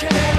can